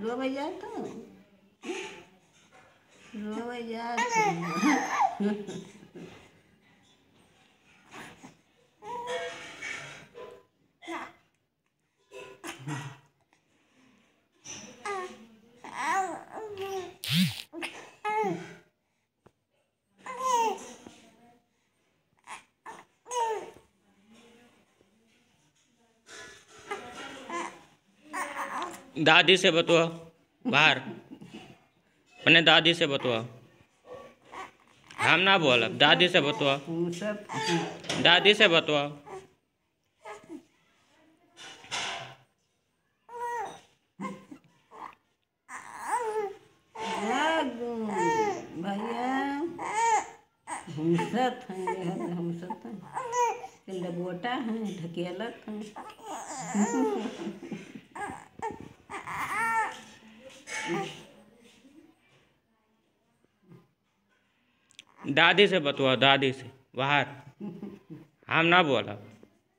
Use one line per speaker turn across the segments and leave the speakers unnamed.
萝卜丫头，萝卜丫头。Yeah.
दादी से बतवा बाहर। अपने दादी से बतवा हम ना बोलब दादी से बतवा दादी से बतवा
भैया हमसत हैं ढकेलत हैं।
दादी से बतवा दादी से। बाहर। हम ना बोला।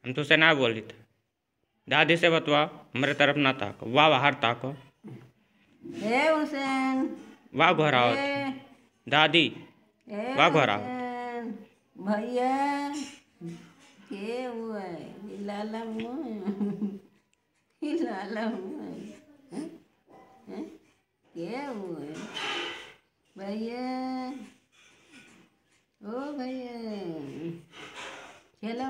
हम तुझसे ना बोली थे दादी से बतवा मेरे तरफ़ ना ताको। वाह बाहर ताको। वाह घोराओ
आओ।
दादी वाह घोरा
हुसैन, भैया। के हुआ लाला मुँह। लाला मुँह? के हुआ भैया ओ भैया खेलो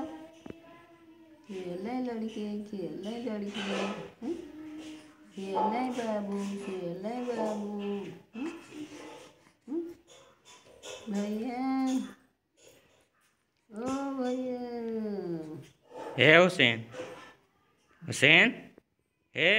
खेले लड़के खेले लड़के? खेले बाबू खेले बाबू? भैया ओ भैया
हे हुसैन हुसैन हे